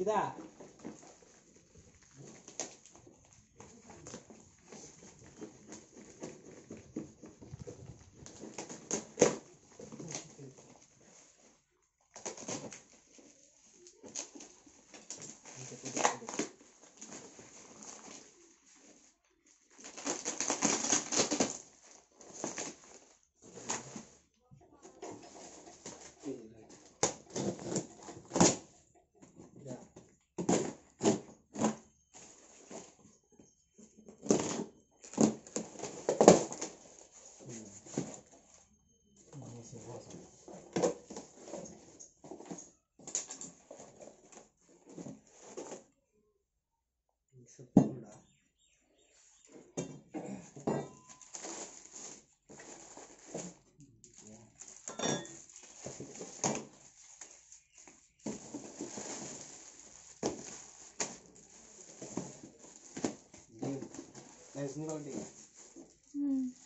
இருக்குதா There's no leave.